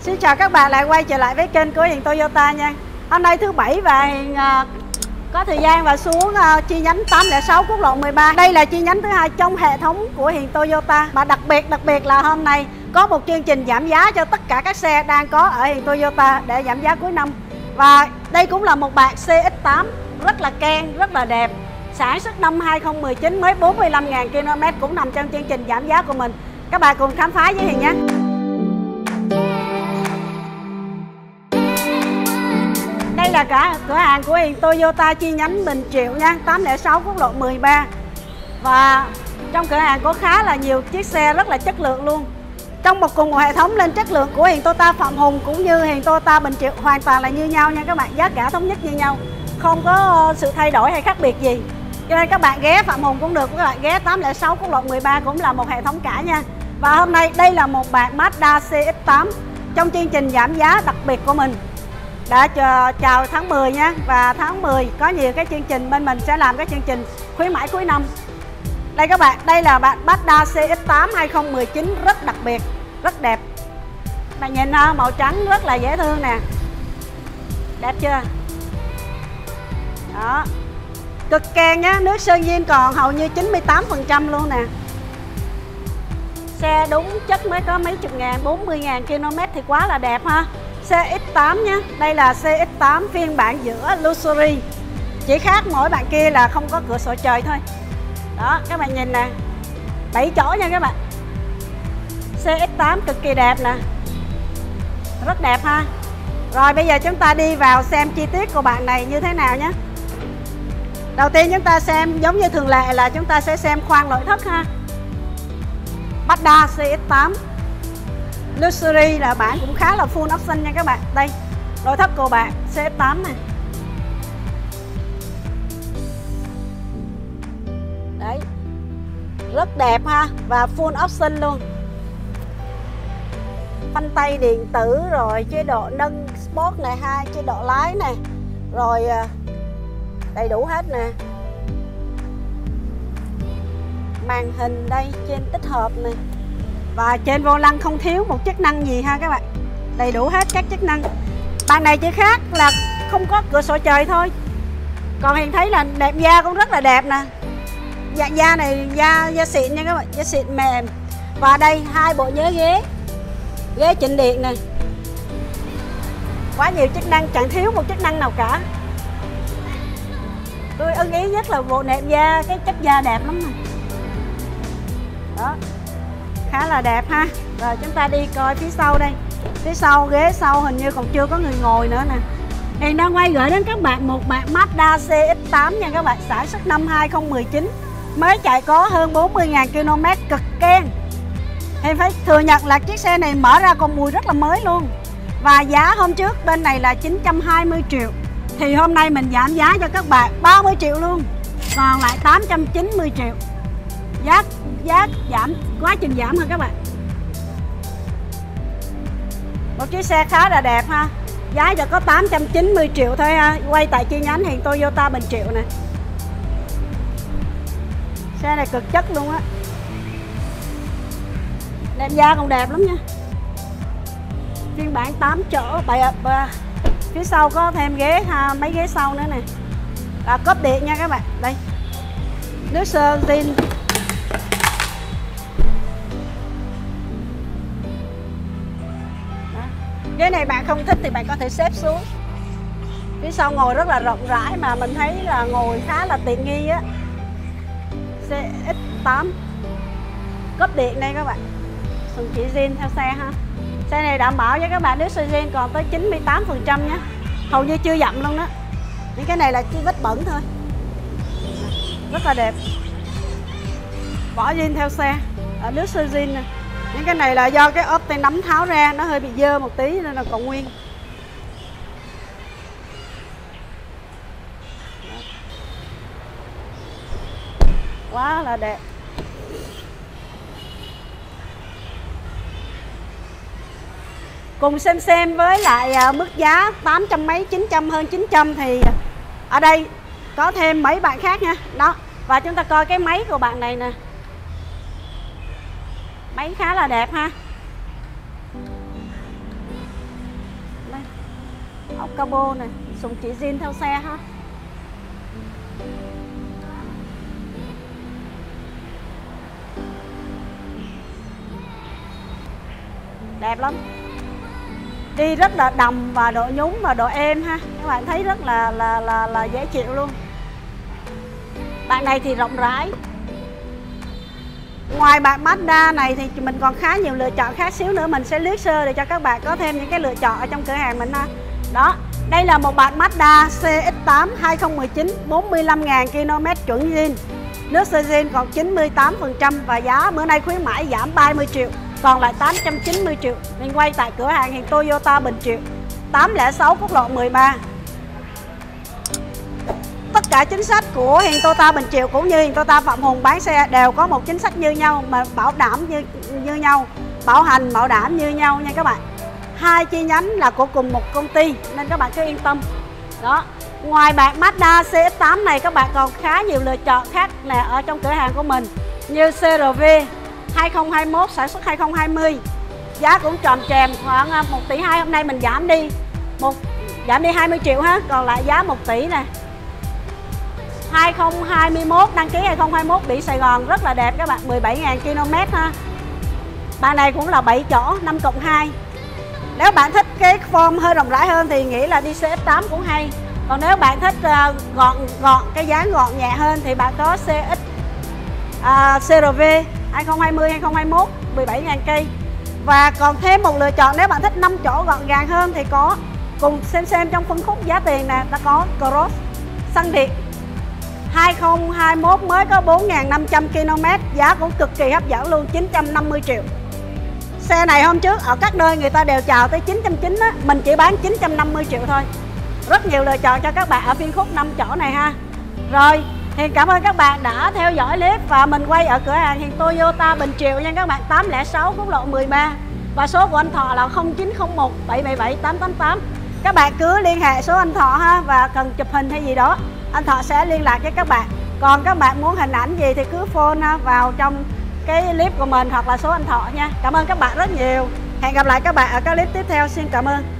Xin chào các bạn lại quay trở lại với kênh của Hiền Toyota nha. Hôm nay thứ bảy và Hiền uh, có thời gian và xuống uh, chi nhánh 806 quốc lộ 13 Đây là chi nhánh thứ hai trong hệ thống của Hiền Toyota. Và đặc biệt đặc biệt là hôm nay có một chương trình giảm giá cho tất cả các xe đang có ở Hiền Toyota để giảm giá cuối năm. Và đây cũng là một bạn CX8 rất là ken, rất là đẹp. Sản xuất năm 2019 mới 45.000 km cũng nằm trong chương trình giảm giá của mình. Các bạn cùng khám phá với Hiền nhé. Đây là cả cửa hàng của Hiền. Toyota chi nhánh Bình Triệu nha. 806 quốc lộ 13 Và trong cửa hàng có khá là nhiều chiếc xe rất là chất lượng luôn. Trong một cùng một hệ thống lên chất lượng của Hiền Toyota Phạm Hùng cũng như Hiền Toyota Bình Triệu hoàn toàn là như nhau nha các bạn. Giá cả thống nhất như nhau. Không có sự thay đổi hay khác biệt gì. Cho nên các bạn ghé Phạm Hùng cũng được, Các bạn ghé 806 quốc lộ 13 cũng là một hệ thống cả nha. Và hôm nay đây là một bạn Mazda CX-8 Trong chương trình giảm giá đặc biệt của mình đã chờ, chào tháng 10 nha và tháng 10 có nhiều cái chương trình bên mình sẽ làm cái chương trình khuyến mãi cuối năm. Đây các bạn đây là bạn Mazda CX-8 2019 rất đặc biệt rất đẹp. Bạn nhìn ha màu trắng rất là dễ thương nè. Đẹp chưa? Đó. Cực kèn nhá nước sơn zin còn hầu như 98% luôn nè. Xe đúng chất mới có mấy chục ngàn 40 ngàn km thì quá là đẹp ha. CX8 nhé Đây là CX8 phiên bản giữa Luxury. Chỉ khác mỗi bạn kia là không có cửa sổ trời thôi. Đó, các bạn nhìn nè. 7 chỗ nha các bạn. CX8 cực kỳ đẹp nè. Rất đẹp ha. Rồi, bây giờ chúng ta đi vào xem chi tiết của bạn này như thế nào nhé. Đầu tiên chúng ta xem, giống như thường lệ là chúng ta sẽ xem khoang nội thất ha. Mazda CX8 Luxury là bản cũng khá là full option nha các bạn. Đây, nội thất của bạn CF8 này. Đấy. Rất đẹp ha Và full option luôn. Phanh tay điện tử rồi chế độ nâng sport này ha Chế độ lái này. Rồi à, đầy đủ hết nè. Màn hình đây trên tích hợp này và trên vô lăng không thiếu một chức năng gì ha các bạn? Đầy đủ hết các chức năng. Bàn này chỉ khác là không có cửa sổ trời thôi. Còn hiện thấy là đẹp, da cũng rất là đẹp nè. Dạ da này, da da xịn nha các bạn, da xịn mềm. Và đây, hai bộ nhớ ghế. Ghế chỉnh điện này quá nhiều chức năng, chẳng thiếu một chức năng nào cả. Tôi ưng ý nhất là bộ nệm da, cái chất da đẹp lắm này đó khá là đẹp ha. Rồi chúng ta đi coi phía sau đây. Phía sau, ghế sau hình như còn chưa có người ngồi nữa nè. Hiện đang quay gửi đến các bạn một bạn Mazda CX-8 nha các bạn. Sản xuất năm 2019 mới chạy có hơn 40.000 km cực keng. Em phải thừa nhận là chiếc xe này mở ra còn mùi rất là mới luôn. Và giá hôm trước bên này là 920 triệu. Thì hôm nay mình giảm giá cho các bạn 30 triệu luôn. Còn lại 890 triệu. Giá giá giảm quá trình giảm hơn các bạn. Một chiếc xe khá là đẹp ha. Giá giờ có 890 triệu thôi ha. Quay tại chi nhánh hiện Toyota Bình Triệu nè. Xe này cực chất luôn á. Đem da còn đẹp lắm nha. Phiên bản 8 chỗ bày à, phía sau có thêm ghế ha mấy ghế sau nữa nè. Là cốp điện nha các bạn. Đây. Nước sơn zin. Ghế này bạn không thích thì bạn có thể xếp xuống. Phía sau ngồi rất là rộng rãi mà mình thấy là ngồi khá là tiện nghi á. CX8 cấp điện đây các bạn. Sừng chỉ zin theo xe ha. Xe này đảm bảo với các bạn nếu xe zin còn tới 98 phần trăm nhé hầu như chưa dặm luôn đó. Những cái này là chỉ vết bẩn thôi. Rất là đẹp. Bỏ zin theo xe. Ở nước sơ zin này những cái này là do cái ốp tay nắm tháo ra, nó hơi bị dơ một tí nên là còn nguyên. Quá là đẹp. Cùng xem xem với lại à, mức giá 800 mấy 900 hơn 900 thì ở đây có thêm mấy bạn khác nha. Đó, và chúng ta coi cái máy của bạn này nè máy khá là đẹp ha. Bọc cabo này Súng chỉ zin theo xe ha. Đẹp lắm. Đi rất là đầm và độ nhúng và độ êm ha. Các bạn thấy rất là là là, là dễ chịu luôn. Bạn này thì rộng rãi. Ngoài bạn Mazda này thì mình còn khá nhiều lựa chọn khác xíu nữa. Mình sẽ liếc sơ để cho các bạn có thêm những cái lựa chọn ở trong cửa hàng mình ha. Đó, đây là một bạn Mazda CX-8 2019 45.000 km chuẩn zin. Nước sơ zin còn 98% và giá bữa nay khuyến mãi giảm 30 triệu Còn lại 890 triệu. Mình quay tại cửa hàng hiện Toyota Bình Triệu 806 quốc lộ 13 tất cả chính sách của hiện Toyota Bình Triệu cũng như hiện Toyota Phạm Hùng bán xe đều có một chính sách như nhau mà bảo đảm như như nhau, bảo hành bảo đảm như nhau nha các bạn. Hai chi nhánh là của cùng một công ty nên các bạn cứ yên tâm. Đó. Ngoài bạn Mazda CX-8 này các bạn còn khá nhiều lựa chọn khác là ở trong cửa hàng của mình như CRV 2021 sản xuất 2020 giá cũng tròn trèm khoảng à, 1 tỷ 2 hôm nay mình giảm đi một giảm đi 20 triệu ha còn lại giá 1 tỷ nè 2021 đăng ký 2021 biển Sài Gòn rất là đẹp các bạn 17.000 km ha. Bạn này cũng là 7 chỗ 5 cộng 2 Nếu bạn thích cái form hơi rộng rãi hơn thì nghĩ là đi CX8 cũng hay. Còn nếu bạn thích ờ, gọn gọn cái dáng gọn nhẹ hơn thì bạn có CX uh, CRV 2020 2021 17.000 cây. Và còn thêm một lựa chọn nếu bạn thích 5 chỗ gọn gàng hơn thì có cùng xem xem trong phân khúc giá tiền nè ta có Cross xăng điện. 2021 mới có 4.500 km, Giá cũng cực kỳ hấp dẫn luôn 950 triệu. Xe này hôm trước ở các nơi người ta đều chào tới 990 á, Mình chỉ bán 950 triệu thôi. Rất nhiều lựa chọn cho các bạn ở phiên khúc 5 chỗ này ha. Rồi thì cảm ơn các bạn đã theo dõi clip Và mình quay ở cửa hàng hiện Toyota Bình Triệu nha các bạn 806 quốc lộ 13 Và số của anh Thọ là 0901 777 888 Các bạn cứ liên hệ số anh Thọ ha Và cần chụp hình hay gì đó anh Thọ sẽ liên lạc với các bạn. Còn các bạn muốn hình ảnh gì thì cứ phone à, vào trong cái clip của mình hoặc là số anh Thọ nha. Cảm ơn các bạn rất nhiều. Hẹn gặp lại các bạn ở các clip tiếp theo. Xin cảm ơn.